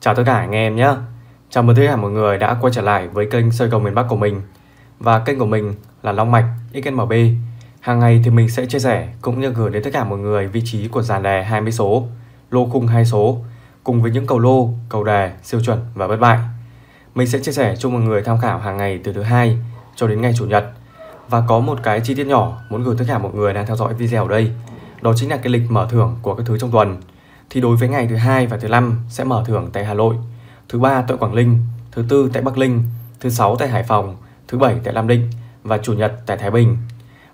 Chào tất cả anh em nhé. Chào mừng tất cả mọi người đã quay trở lại với kênh soi cầu miền Bắc của mình. Và kênh của mình là Long Mạch XMB Hàng ngày thì mình sẽ chia sẻ cũng như gửi đến tất cả mọi người vị trí của dàn đề 20 số Lô khung 2 số Cùng với những cầu lô, cầu đề, siêu chuẩn và bất bại. Mình sẽ chia sẻ cho mọi người tham khảo hàng ngày từ thứ hai cho đến ngày Chủ nhật. Và có một cái chi tiết nhỏ muốn gửi tất cả mọi người đang theo dõi video ở đây. Đó chính là cái lịch mở thưởng của các thứ trong tuần thì đối với ngày thứ hai và thứ năm sẽ mở thưởng tại Hà Nội, thứ ba tại Quảng Ninh, thứ tư tại Bắc Ninh, thứ sáu tại Hải Phòng, thứ bảy tại Nam Định và chủ nhật tại Thái Bình.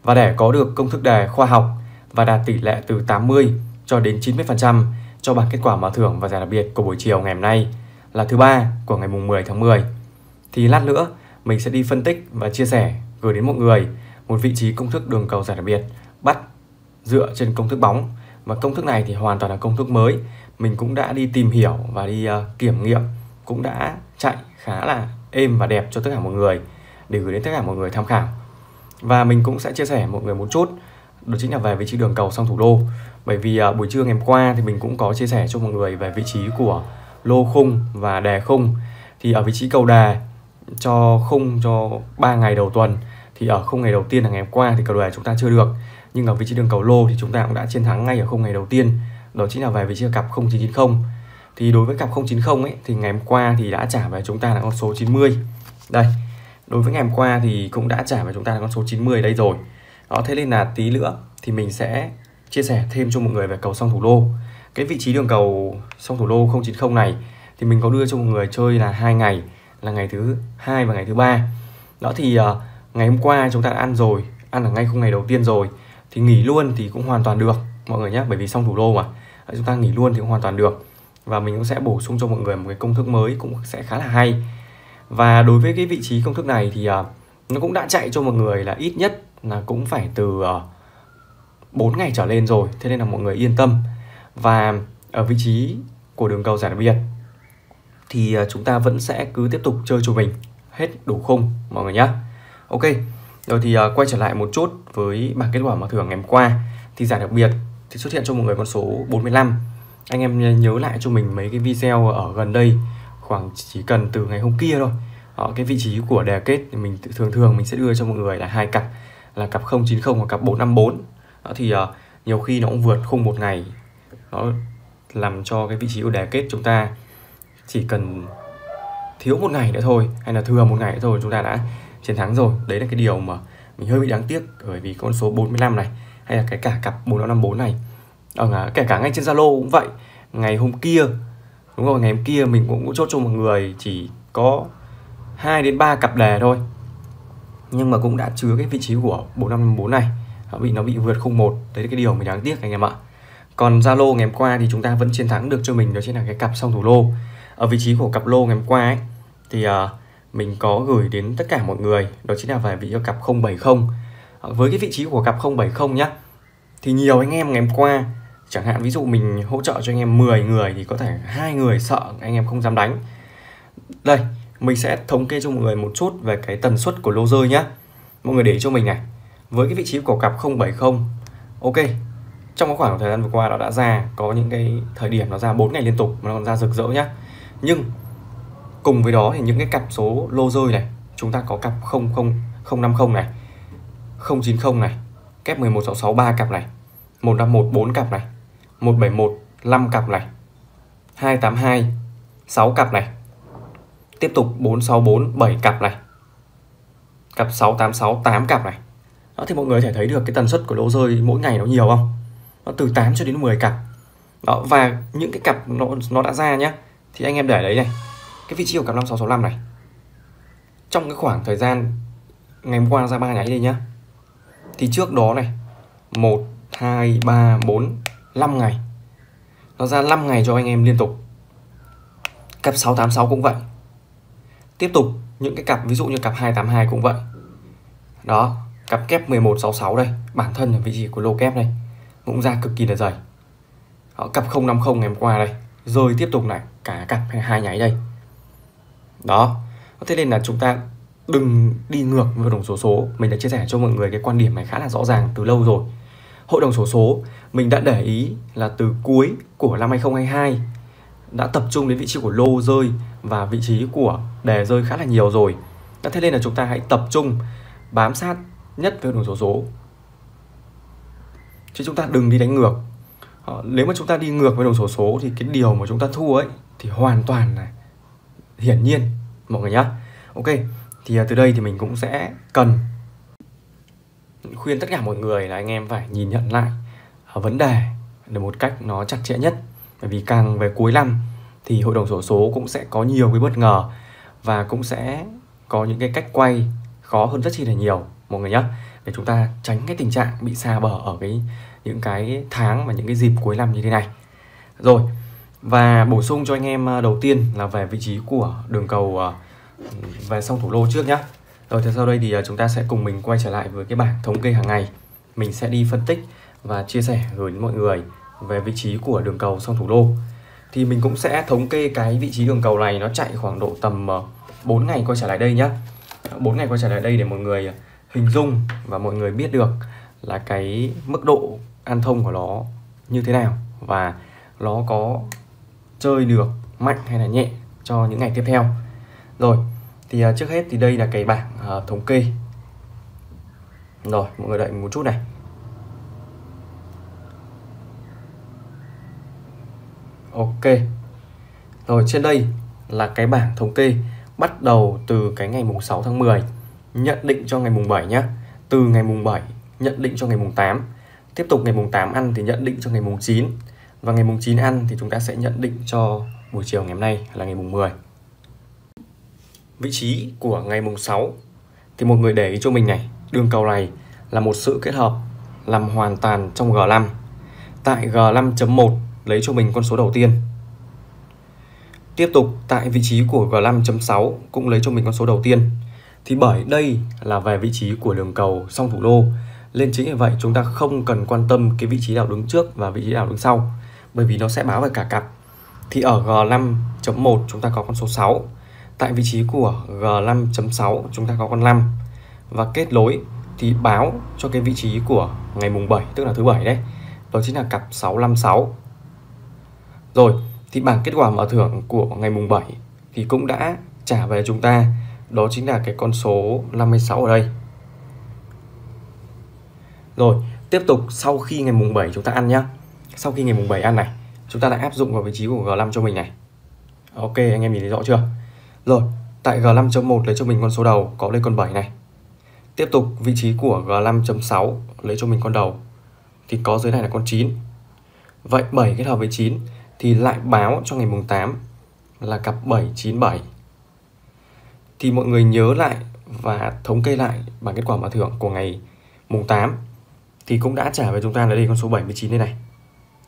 Và để có được công thức đề khoa học và đạt tỷ lệ từ 80 cho đến 90% cho bảng kết quả mở thưởng và giải đặc biệt của buổi chiều ngày hôm nay là thứ ba của ngày mùng 10 tháng 10. Thì lát nữa mình sẽ đi phân tích và chia sẻ gửi đến mọi người một vị trí công thức đường cầu giải đặc biệt bắt dựa trên công thức bóng và công thức này thì hoàn toàn là công thức mới. Mình cũng đã đi tìm hiểu và đi uh, kiểm nghiệm cũng đã chạy khá là êm và đẹp cho tất cả mọi người để gửi đến tất cả mọi người tham khảo. Và mình cũng sẽ chia sẻ mọi người một chút. Đó chính là về vị trí đường cầu song thủ đô. Bởi vì uh, buổi trưa ngày hôm qua thì mình cũng có chia sẻ cho mọi người về vị trí của lô khung và đề khung. Thì ở vị trí cầu đề cho khung cho 3 ngày đầu tuần thì ở khung ngày đầu tiên là ngày hôm qua thì cầu đề chúng ta chưa được. Nhưng ở vị trí đường cầu lô thì chúng ta cũng đã chiến thắng ngay ở khung ngày đầu tiên. Đó chính là về vị trí cặp 0990 thì đối với cặp 090 ấy thì ngày hôm qua thì đã trả về chúng ta là con số 90 đây đối với ngày hôm qua thì cũng đã trả về chúng ta là con số 90 đây rồi. Đó thế nên là tí nữa thì mình sẽ chia sẻ thêm cho mọi người về cầu song thủ lô. Cái vị trí đường cầu song thủ lô 090 này thì mình có đưa cho mọi người chơi là hai ngày là ngày thứ hai và ngày thứ ba. Đó thì uh, ngày hôm qua chúng ta đã ăn rồi ăn ở ngay khung ngày đầu tiên rồi. Thì nghỉ luôn thì cũng hoàn toàn được mọi người nhé bởi vì xong thủ đô mà. Chúng ta nghỉ luôn thì cũng hoàn toàn được. Và mình cũng sẽ bổ sung cho mọi người một cái công thức mới cũng sẽ khá là hay. Và đối với cái vị trí công thức này thì uh, nó cũng đã chạy cho mọi người là ít nhất là cũng phải từ à, uh, 4 ngày trở lên rồi. Thế nên là mọi người yên tâm. Và ở vị trí của đường cầu giải đặc biệt thì uh, chúng ta vẫn sẽ cứ tiếp tục chơi cho mình hết đủ khung mọi người nhé ok rồi thì uh, quay trở lại một chút với bảng kết quả mở thưởng ngày hôm qua. Thì giải đặc biệt thì xuất hiện cho mọi người con số 45 anh em nhớ lại cho mình mấy cái video ở gần đây khoảng chỉ cần từ ngày hôm kia thôi. Ở cái vị trí của đề kết thì mình thường thường mình sẽ đưa cho mọi người là hai cặp là cặp 090 và cặp 454 đó thì uh, nhiều khi nó cũng vượt khung một ngày. Nó làm cho cái vị trí của đề kết chúng ta chỉ cần thiếu một ngày nữa thôi hay là thừa một ngày nữa thôi chúng ta đã chiến thắng rồi. Đấy là cái điều mà mình hơi bị đáng tiếc bởi vì con số 45 này hay là cái cả cặp 4554 này. Ờ, Ở kể cả ngay trên Zalo cũng vậy. Ngày hôm kia đúng rồi ngày hôm kia mình cũng chốt cho một người chỉ có 2 đến 3 cặp đề thôi. Nhưng mà cũng đã chứa cái vị trí của 4554 này. Nó bị nó bị vượt khung một. Đấy là cái điều mình đáng tiếc anh em ạ. Còn Zalo ngày hôm qua thì chúng ta vẫn chiến thắng được cho mình. Đó chính là cái cặp song thủ lô. Ở vị trí của cặp lô ngày hôm qua ấy thì uh, mình có gửi đến tất cả mọi người, đó chính là về vị cho cặp 070 ờ, với cái vị trí của cặp 070 nhá, thì nhiều anh em ngày hôm qua, chẳng hạn ví dụ mình hỗ trợ cho anh em 10 người thì có thể hai người sợ anh em không dám đánh. Đây, mình sẽ thống kê cho mọi người một chút về cái tần suất của lô rơi nhá. Mọi người để cho mình này, với cái vị trí của cặp 070 ok, trong cái khoảng thời gian vừa qua nó đã ra, có những cái thời điểm nó ra 4 ngày liên tục mà nó còn ra rực rỡ nhá. Nhưng cùng với đó thì những cái cặp số lô rơi này, chúng ta có cặp 00 050 này 090 này, kép 11663 cặp này 151 4 cặp này 171 5 cặp này 282 6 cặp này, tiếp tục 464 7 cặp này, cặp 686 8 cặp này. Đó, thì mọi người có thể thấy được cái tần suất của lô rơi mỗi ngày nó nhiều không? Nó từ 8 cho đến 10 cặp. Đó, và những cái cặp nó nó đã ra nhá, thì anh em để đấy này cái vị trí của cặp 5665 này trong cái khoảng thời gian ngày hôm qua ra ba nháy đi nhá. Thì trước đó này 1 2 3 4 5 ngày. Nó ra 5 ngày cho anh em liên tục. Cặp 686 cũng vậy. Tiếp tục những cái cặp ví dụ như cặp 282 cũng vậy. Đó cặp kép 1166 đây bản thân là vị trí của lô kép này cũng ra cực kỳ là dày. Đó, cặp 050 ngày hôm qua đây rơi tiếp tục này cả cặp hai nháy đây đó thế nên là chúng ta đừng đi ngược với hội đồng số số mình đã chia sẻ cho mọi người cái quan điểm này khá là rõ ràng từ lâu rồi hội đồng số số, mình đã để ý là từ cuối của năm 2022 đã tập trung đến vị trí của lô rơi và vị trí của đề rơi khá là nhiều rồi. Thế nên là chúng ta hãy tập trung, bám sát nhất với đồng số số. Chứ chúng ta đừng đi đánh ngược. Ờ, nếu mà chúng ta đi ngược với đồng số số thì cái điều mà chúng ta thua ấy thì hoàn toàn là hiển nhiên mọi người nhá. Ok, thì à, từ đây thì mình cũng sẽ cần khuyên tất cả mọi người là anh em phải nhìn nhận lại à, vấn đề để một cách nó chặt chẽ nhất. Bởi vì càng về cuối năm thì hội đồng sổ số cũng sẽ có nhiều cái bất ngờ và cũng sẽ có những cái cách quay khó hơn rất chi là nhiều mọi người nhé để chúng ta tránh cái tình trạng bị xa bờ ở cái những cái tháng và những cái dịp cuối năm như thế này. Rồi và bổ sung cho anh em à, đầu tiên là về vị trí của đường cầu à, về sông thủ lô trước nhé rồi thì sau đây thì à, chúng ta sẽ cùng mình quay trở lại với cái bảng thống kê hàng ngày. Mình sẽ đi phân tích và chia sẻ gửi đến mọi người về vị trí của đường cầu sông thủ đô thì mình cũng sẽ thống kê cái vị trí đường cầu này nó chạy khoảng độ tầm 4 ngày quay trở lại đây nhá. 4 ngày quay trở lại đây để mọi người hình dung và mọi người biết được là cái mức độ an thông của nó như thế nào. Và nó có chơi được mạnh hay là nhẹ cho những ngày tiếp theo rồi thì uh, trước hết thì đây là cái bảng uh, thống kê rồi mọi người đợi một chút này Ok. Rồi trên đây là cái bảng thống kê bắt đầu từ cái ngày mùng 6 tháng 10 nhận định cho ngày mùng 7 nhé. Từ ngày mùng 7 nhận định cho ngày mùng 8. Tiếp tục ngày mùng 8 ăn thì nhận định cho ngày mùng 9. Và ngày mùng 9 ăn thì chúng ta sẽ nhận định cho buổi chiều ngày hôm nay là ngày mùng 10. Vị trí của ngày mùng 6 thì một người để ý cho mình này, đường cầu này là một sự kết hợp làm hoàn toàn trong G5. Tại G5.1 lấy cho mình con số đầu tiên. Tiếp tục tại vị trí của G5.6 cũng lấy cho mình con số đầu tiên. Thì bởi đây là về vị trí của đường cầu song thủ đô nên chính vì vậy chúng ta không cần quan tâm cái vị trí nào đứng trước và vị trí nào đứng sau bởi vì nó sẽ báo về cả cặp. Thì ở G5.1 chúng ta có con số 6. Tại vị trí của G5.6 chúng ta có con 5 và kết nối thì báo cho cái vị trí của ngày mùng 7 tức là thứ bảy đấy. Đó chính là cặp 656. Rồi, thì bảng kết quả mở thưởng của ngày mùng 7 thì cũng đã trả về chúng ta đó chính là cái con số 56 ở đây. Rồi, tiếp tục sau khi ngày mùng 7 chúng ta ăn nhá. Sau khi ngày mùng 7 ăn này, chúng ta đã áp dụng vào vị trí của G5 cho mình này. Ok, anh em nhìn thấy rõ chưa? Rồi, tại G5.1 lấy cho mình con số đầu có lên con 7 này. Tiếp tục vị trí của G5.6 lấy cho mình con đầu thì có dưới này là con 9. Vậy 7 kết hợp với 9 thì lại báo cho ngày mùng 8 là cặp 797. Thì mọi người nhớ lại và thống kê lại bảng kết quả mở thưởng của ngày mùng 8 thì cũng đã trả về chúng ta là đây con số 79 đây này.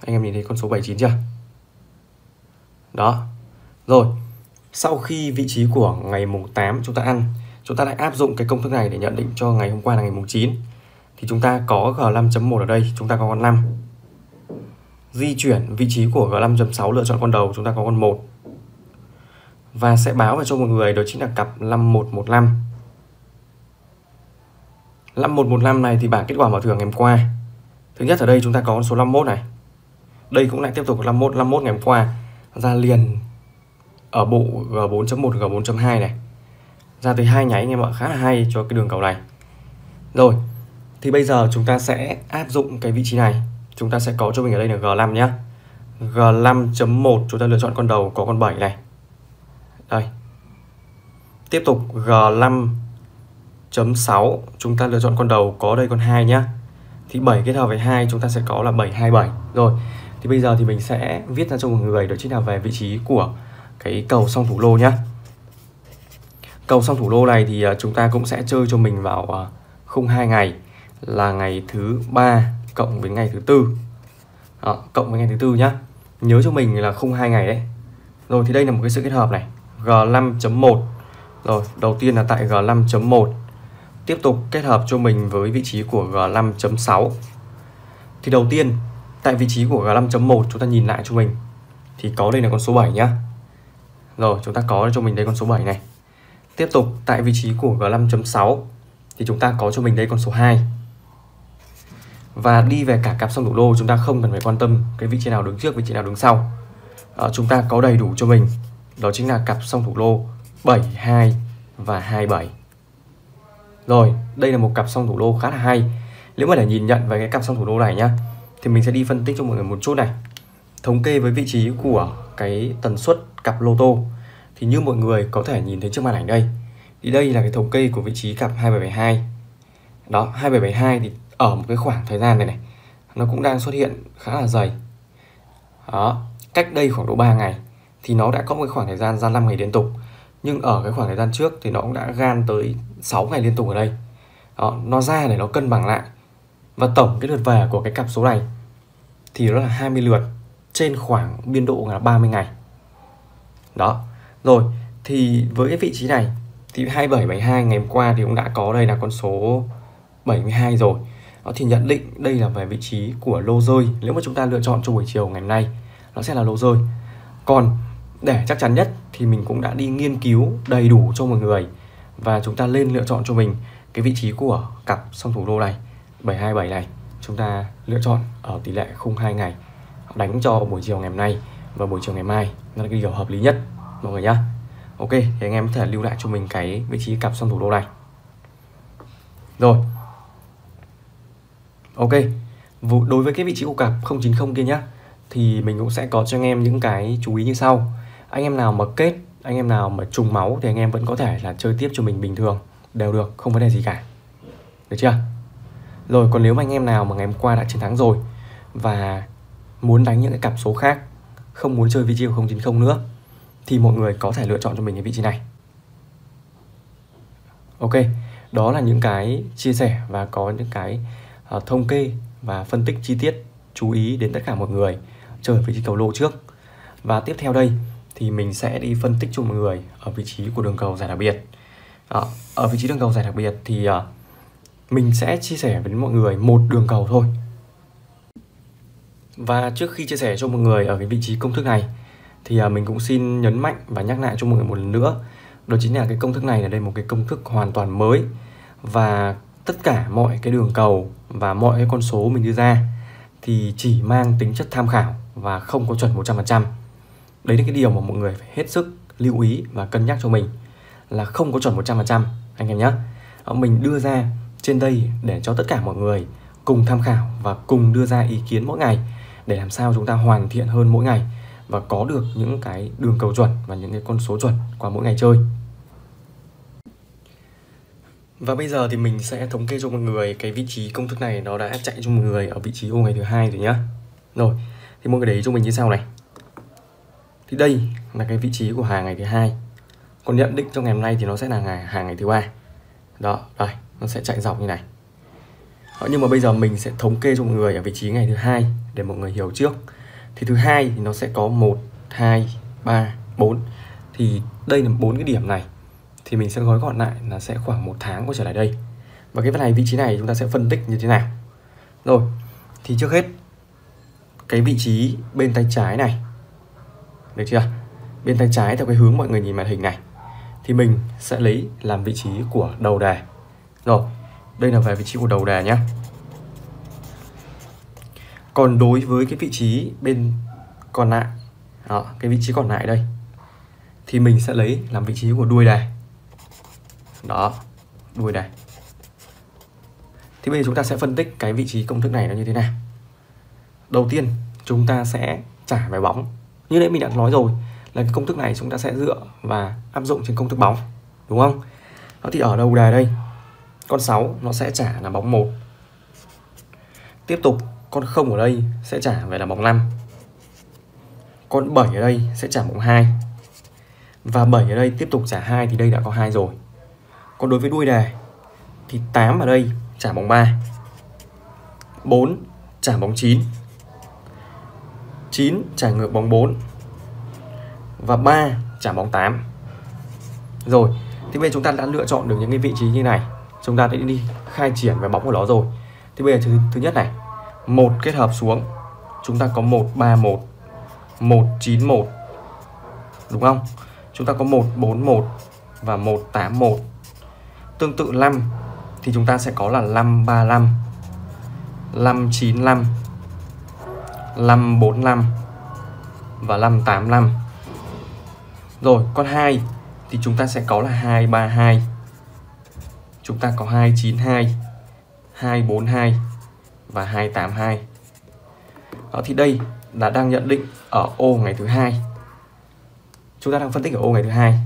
Anh em nhìn thấy con số 79 chưa? Đó. Rồi, sau khi vị trí của ngày mùng 8 chúng ta ăn, chúng ta lại áp dụng cái công thức này để nhận định cho ngày hôm qua là ngày mùng 9. Thì chúng ta có G5.1 ở đây, chúng ta có con 5 di chuyển vị trí của G5.6 lựa chọn con đầu chúng ta có con 1 và sẽ báo về cho một người đó chính là cặp 5115 5115 này thì bảng kết quả mở thưởng ngày hôm qua thứ nhất ở đây chúng ta có con số 51 này đây cũng lại tiếp tục 51 51 ngày hôm qua. Ra liền ở bộ G4.1 G4.2 này. Ra tới hai nháy, anh em ạ, khá là hay cho cái đường cầu này. Rồi, thì bây giờ chúng ta sẽ áp dụng cái vị trí này. Chúng ta sẽ có cho mình ở đây là G5 nhé G5.1 chúng ta lựa chọn con đầu có con 7 này. Đây. Tiếp tục G5.6 chúng ta lựa chọn con đầu có đây con 2 nhá. Thì 7 kết hợp với 2 chúng ta sẽ có là 727 rồi thì bây giờ thì mình sẽ viết ra cho mọi người đó chính là về vị trí của cái cầu song thủ lô nhá. Cầu song thủ lô này thì à, chúng ta cũng sẽ chơi cho mình vào à, khung 2 ngày là ngày thứ ba cộng với ngày thứ tư. Đó, cộng với ngày thứ tư nhá. Nhớ cho mình là khung hai ngày đấy. Rồi thì đây là một cái sự kết hợp này. G5.1 rồi đầu tiên là tại G5.1 tiếp tục kết hợp cho mình với vị trí của G5.6 thì đầu tiên tại vị trí của G5.1 chúng ta nhìn lại cho mình. Thì có đây là con số 7 nhá. Rồi chúng ta có cho mình đây con số 7 này. Tiếp tục tại vị trí của G5.6 thì chúng ta có cho mình đây con số 2 và đi về cả cặp song thủ đô chúng ta không cần phải quan tâm cái vị trí nào đứng trước vị trí nào đứng sau. À, chúng ta có đầy đủ cho mình. Đó chính là cặp song thủ lô 72 và 27 rồi đây là một cặp song thủ lô khá là hay. Nếu mà để nhìn nhận về cái cặp song thủ lô này nhá thì mình sẽ đi phân tích cho mọi người một chút này. Thống kê với vị trí của cái tần suất cặp lô tô. Thì như mọi người có thể nhìn thấy trước màn ảnh đây thì đây là cái thống kê của vị trí cặp 2772 đó 2772 thì ở một cái khoảng thời gian này này nó cũng đang xuất hiện khá là dày. Đó cách đây khoảng độ 3 ngày thì nó đã có một cái khoảng thời gian ra 5 ngày liên tục. Nhưng ở cái khoảng thời gian trước thì nó cũng đã gan tới 6 ngày liên tục ở đây. Đó, nó ra để nó cân bằng lại và tổng cái lượt về của cái cặp số này thì nó là 20 lượt trên khoảng biên độ là 30 ngày. Đó, rồi thì với cái vị trí này thì 2772 ngày hôm qua thì cũng đã có đây là con số 72 rồi. Nó thì nhận định đây là về vị trí của lô rơi. Nếu mà chúng ta lựa chọn cho buổi chiều ngày hôm nay, nó sẽ là lô rơi. Còn để chắc chắn nhất thì mình cũng đã đi nghiên cứu đầy đủ cho mọi người và chúng ta lên lựa chọn cho mình cái vị trí của cặp song thủ lô này. 727 này, chúng ta lựa chọn ở tỷ lệ khung hai ngày. Đánh cho buổi chiều ngày hôm nay và buổi chiều ngày mai, nó là cái điều hợp lý nhất, mọi người nhá. Ok, thì anh em có thể lưu lại cho mình cái vị trí cặp song thủ đô này. Rồi. Ok đối với cái vị trí của cặp 090 kia nhá, thì mình cũng sẽ có cho anh em những cái chú ý như sau. Anh em nào mà kết, anh em nào mà trùng máu thì anh em vẫn có thể là chơi tiếp cho mình bình thường, đều được, không vấn đề gì cả. Được chưa? Rồi còn nếu mà anh em nào mà ngày hôm qua đã chiến thắng rồi và muốn đánh những cái cặp số khác không muốn chơi video 090 nữa thì mọi người có thể lựa chọn cho mình cái vị trí này. Ok đó là những cái chia sẻ và có những cái à, uh, thống kê và phân tích chi tiết chú ý đến tất cả mọi người chơi vị trí cầu lô trước. Và tiếp theo đây thì mình sẽ đi phân tích cho mọi người ở vị trí của đường cầu giải đặc biệt. Đó, ở vị trí đường cầu giải đặc biệt thì uh, mình sẽ chia sẻ với mọi người một đường cầu thôi và trước khi chia sẻ cho mọi người ở cái vị trí công thức này, thì à, mình cũng xin nhấn mạnh và nhắc lại cho mọi người một lần nữa đó chính là cái công thức này là đây một cái công thức hoàn toàn mới và tất cả mọi cái đường cầu và mọi cái con số mình đưa ra thì chỉ mang tính chất tham khảo và không có chuẩn 100%. Đấy là cái điều mà mọi người phải hết sức lưu ý và cân nhắc cho mình là không có chuẩn 100% anh em nhé. Ờ, mình đưa ra trên đây để cho tất cả mọi người cùng tham khảo và cùng đưa ra ý kiến mỗi ngày để làm sao chúng ta hoàn thiện hơn mỗi ngày và có được những cái đường cầu chuẩn và những cái con số chuẩn qua mỗi ngày chơi. Và bây giờ thì mình sẽ thống kê cho mọi người cái vị trí công thức này nó đã chạy cho mọi người ở vị trí ô ngày thứ hai rồi nhá. Rồi, thì mọi người để ý cho mình như sau này. Thì đây là cái vị trí của hàng ngày thứ hai. Còn nhận định cho ngày hôm nay thì nó sẽ là ngày hàng ngày thứ ba. Đó, đây, nó sẽ chạy dọc như này. Đó, nhưng mà bây giờ mình sẽ thống kê cho mọi người ở vị trí ngày thứ hai để mọi người hiểu trước. Thì thứ hai thì nó sẽ có 1 2 3 4. Thì đây là bốn cái điểm này. Thì mình sẽ gói gọn lại là sẽ khoảng một tháng quay trở lại đây. Và cái này vị trí này chúng ta sẽ phân tích như thế nào. Rồi thì trước hết cái vị trí bên tay trái này. Được chưa? Bên tay trái theo cái hướng mọi người nhìn màn hình này. Thì mình sẽ lấy làm vị trí của đầu đề rồi đây là về vị trí của đầu đề nhé còn đối với cái vị trí bên còn lại đó, cái vị trí còn lại đây thì mình sẽ lấy làm vị trí của đuôi đề đó đuôi đà. thì bây giờ chúng ta sẽ phân tích cái vị trí công thức này nó như thế nào. Đầu tiên chúng ta sẽ trả về bóng. Như nãy mình đã nói rồi là cái công thức này chúng ta sẽ dựa và áp dụng trên công thức bóng đúng không? Đó thì ở đầu đề đây con 6 nó sẽ trả là bóng 1 tiếp tục, con 0 ở đây sẽ trả về là bóng 5 con 7 ở đây sẽ trả bóng 2 và 7 ở đây tiếp tục trả 2 thì đây đã có 2 rồi. Còn đối với đuôi đề thì 8 ở đây trả bóng 3 4 trả bóng 9 9 trả ngược bóng 4 và 3 trả bóng 8 rồi thì bây giờ chúng ta đã lựa chọn được những cái vị trí như này chúng ta đã đi khai triển về bóng của nó rồi. Thì bây giờ thứ, thứ nhất này một kết hợp xuống. Chúng ta có 131 191 đúng không? Chúng ta có 141 và 181 Tương tự 5 thì chúng ta sẽ có là 535 595 545 và 585 rồi con 2 thì chúng ta sẽ có là 232 chúng ta có 292 242 và 282 đó ờ, thì đây là đang nhận định ở ô ngày thứ hai. Chúng ta đang phân tích ở ô ngày thứ hai.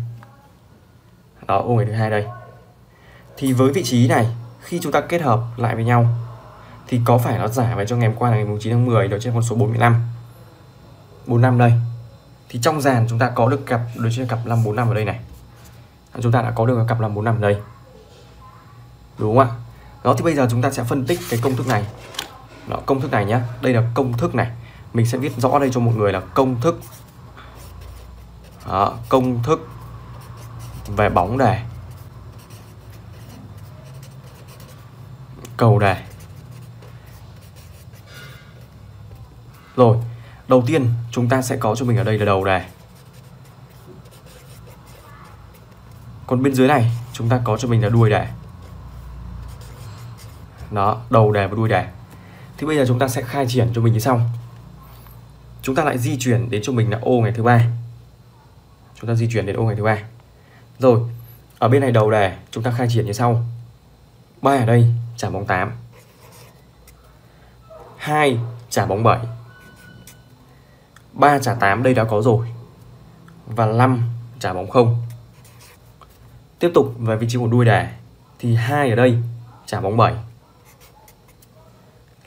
Đó, ô ngày thứ hai đây. Thì với vị trí này, khi chúng ta kết hợp lại với nhau, thì có phải nó giả về cho ngày hôm qua là ngày 9 tháng 10 đó trên con số 45 45 đây. Thì trong dàn chúng ta có được cặp đối trên cặp 545 ở đây này. Chúng ta đã có được cặp 545 ở đây đúng không ạ? Đó thì bây giờ chúng ta sẽ phân tích cái công thức này. Đó, công thức này nhé đây là công thức này. Mình sẽ viết rõ đây cho mọi người là công thức. Đó, công thức về bóng đề. Cầu đề. Rồi đầu tiên chúng ta sẽ có cho mình ở đây là đầu đề. Còn bên dưới này chúng ta có cho mình là đuôi đề đó, đầu đề và đuôi đề thì bây giờ chúng ta sẽ khai triển cho mình như sau. Chúng ta lại di chuyển đến cho mình là ô ngày thứ ba. Chúng ta di chuyển đến ô ngày thứ ba. Rồi, ở bên này đầu đề chúng ta khai triển như sau. Ba ở đây trả bóng 8 2 trả bóng 7 3 trả 8 đây đã có rồi. Và 5 trả bóng 0 tiếp tục về vị trí của đuôi đề thì hai ở đây trả bóng 7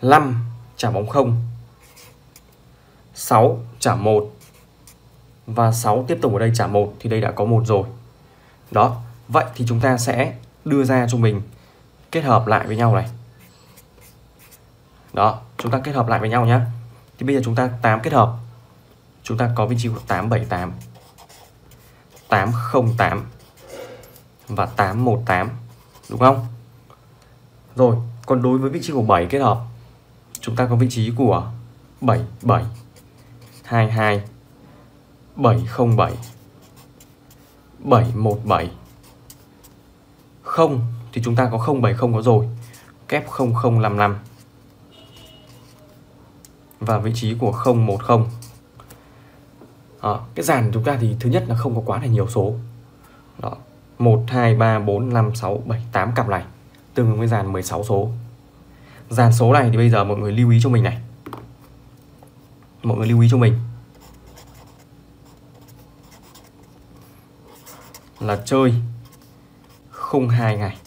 5 trả bóng 0 6 trả 1 và 6 tiếp tục ở đây trả 1 thì đây đã có một rồi. Đó, vậy thì chúng ta sẽ đưa ra cho mình kết hợp lại với nhau này. Đó, chúng ta kết hợp lại với nhau nhé thì bây giờ chúng ta 8 kết hợp. Chúng ta có vị trí của 878 808 và 818 đúng không? Rồi, còn đối với vị trí của 7 kết hợp chúng ta có vị trí của 77 22 707 717 0 thì chúng ta có 070 có rồi. Kép 0055 và vị trí của 010 đó, ờ, cái dàn chúng ta thì thứ nhất là không có quá là nhiều số. Đó. 1 2 3 4 5 6 7 8 cặp này tương ứng với dàn 16 số dàn số này thì bây giờ mọi người lưu ý cho mình này. Mọi người lưu ý cho mình. Là chơi không hai ngày.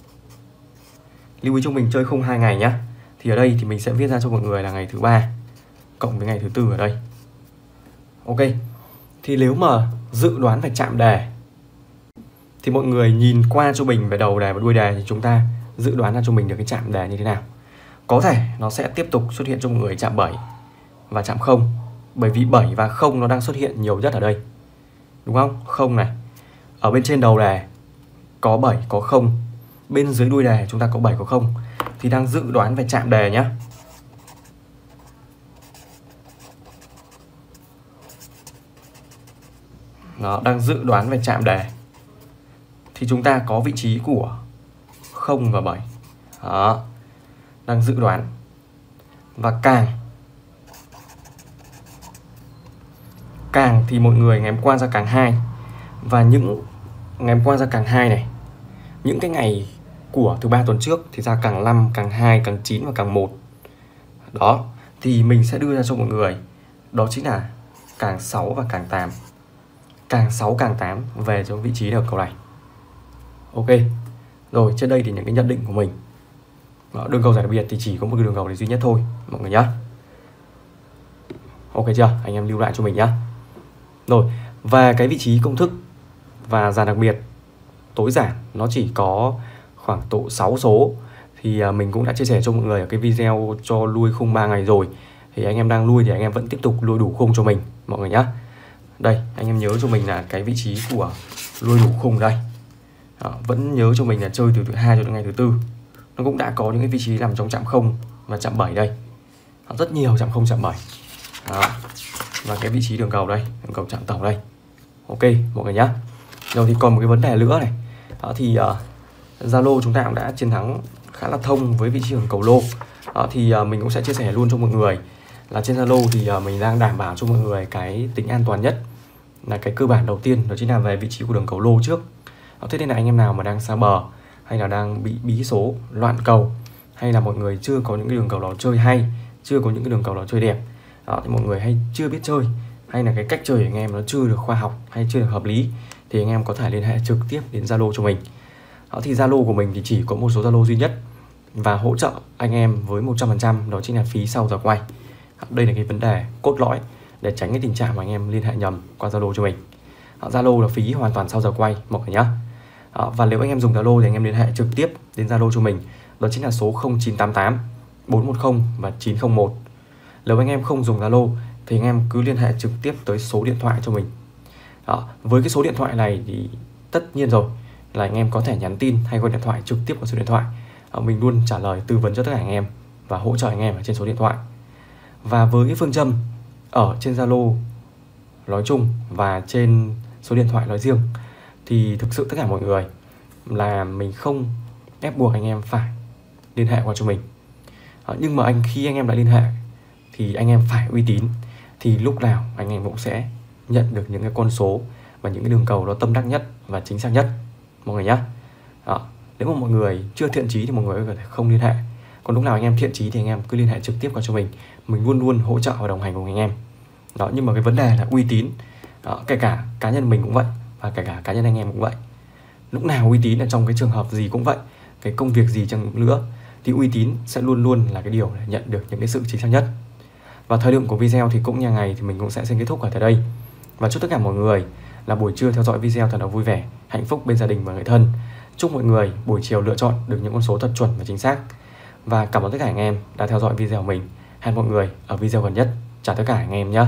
Lưu ý cho mình chơi không hai ngày nhá. Thì ở đây thì mình sẽ viết ra cho mọi người là ngày thứ ba cộng với ngày thứ tư ở đây. Ok. Thì nếu mà dự đoán phải chạm đề thì mọi người nhìn qua cho mình về đầu đề và đuôi đề thì chúng ta dự đoán ra cho mình được cái chạm đề như thế nào có thể nó sẽ tiếp tục xuất hiện trong người chạm 7 và chạm 0 bởi vì 7 và 0 nó đang xuất hiện nhiều nhất ở đây. Đúng không? Không này. Ở bên trên đầu đề có 7 có 0 bên dưới đuôi đề chúng ta có 7 có 0 thì đang dự đoán về chạm đề nhé nó đang dự đoán về chạm đề thì chúng ta có vị trí của 0 và 7 đó đang dự đoán. Và càng càng thì mọi người ngày hôm qua ra càng hai. Và những ngày hôm qua ra càng hai này những cái ngày của thứ ba tuần trước thì ra càng 5, càng 2, càng 9 và càng 1 đó thì mình sẽ đưa ra cho mọi người đó chính là càng 6 và càng 8 càng 6 càng 8 về cho vị trí được cầu này. Ok rồi trên đây thì những cái nhận định của mình. Ờ, đó, đường cầu giải đặc biệt thì chỉ có một cái đường cầu này duy nhất thôi mọi người nhá. Ok chưa? Anh em lưu lại cho mình nhá. Rồi và cái vị trí công thức và giải đặc biệt tối giản nó chỉ có khoảng độ 6 số. Thì à, mình cũng đã chia sẻ cho mọi người ở cái video cho lui khung 3 ngày rồi. Thì anh em đang lui thì anh em vẫn tiếp tục lui đủ khung cho mình mọi người nhá. Đây anh em nhớ cho mình là cái vị trí của lui đủ khung đây. Đó, vẫn nhớ cho mình là chơi từ thứ hai cho đến ngày thứ tư nó cũng đã có những cái vị trí nằm trong chạm không và chạm 7 đây. Rất nhiều chạm không chạm 7 Đó. và cái vị trí đường cầu đây đường cầu chạm tổng đây. Ok mọi người nhá. Rồi thì còn một cái vấn đề nữa này. Đó thì uh, Zalo chúng ta cũng đã chiến thắng khá là thông với vị trí đường cầu lô. Đó thì uh, mình cũng sẽ chia sẻ luôn cho mọi người là trên Zalo thì uh, mình đang đảm bảo cho mọi người cái tính an toàn nhất là cái cơ bản đầu tiên đó chính là về vị trí của đường cầu lô trước. Thế nên là anh em nào mà đang xa bờ hay là đang bị bí số loạn cầu hay là mọi người chưa có những cái đường cầu đó chơi hay chưa có những cái đường cầu đó chơi đẹp. Đó, thì mọi người hay chưa biết chơi hay là cái cách chơi của anh em nó chưa được khoa học hay chưa được hợp lý thì anh em có thể liên hệ trực tiếp đến Zalo cho mình. Đó, thì Zalo của mình thì chỉ có một số Zalo duy nhất và hỗ trợ anh em với 100% đó chính là phí sau giờ quay. Đây là cái vấn đề cốt lõi để tránh cái tình trạng mà anh em liên hệ nhầm qua Zalo cho mình. Zalo là phí hoàn toàn sau giờ quay mọi người à, và nếu anh em dùng Zalo thì anh em liên hệ trực tiếp đến Zalo cho mình. Đó chính là số 0988 410 và 901 nếu anh em không dùng Zalo thì anh em cứ liên hệ trực tiếp tới số điện thoại cho mình. Đó. với cái số điện thoại này thì tất nhiên rồi là anh em có thể nhắn tin hay gọi điện thoại trực tiếp vào số điện thoại. Ờ, mình luôn trả lời tư vấn cho tất cả anh em và hỗ trợ anh em ở trên số điện thoại. Và với cái phương châm ở trên Zalo nói chung và trên số điện thoại nói riêng thì thực sự tất cả mọi người là mình không ép buộc anh em phải liên hệ qua cho mình. Ờ, nhưng mà anh khi anh em đã liên hệ thì anh em phải uy tín thì lúc nào anh em cũng sẽ nhận được những cái con số và những cái đường cầu nó tâm đắc nhất và chính xác nhất mọi người nhé ờ, nếu mà mọi người chưa thiện trí thì mọi người có thể không liên hệ. Còn lúc nào anh em thiện trí thì anh em cứ liên hệ trực tiếp qua cho mình. Mình luôn luôn hỗ trợ và đồng hành cùng anh em. Đó nhưng mà cái vấn đề là uy tín đó, kể cả cá nhân mình cũng vậy và kể cả cá nhân anh em cũng vậy. Lúc nào uy tín là trong cái trường hợp gì cũng vậy. Cái công việc gì chẳng nữa, thì uy tín sẽ luôn luôn là cái điều để nhận được những cái sự chính xác nhất. Và thời lượng của video thì cũng như ngày thì mình cũng sẽ xin kết thúc ở tại đây. Và chúc tất cả mọi người là buổi trưa theo dõi video thật là vui vẻ, hạnh phúc bên gia đình và người thân. Chúc mọi người buổi chiều lựa chọn được những con số thật chuẩn và chính xác. Và cảm ơn tất cả anh em đã theo dõi video của mình. Hẹn mọi người ở video gần nhất. Chào tất cả anh em nhé.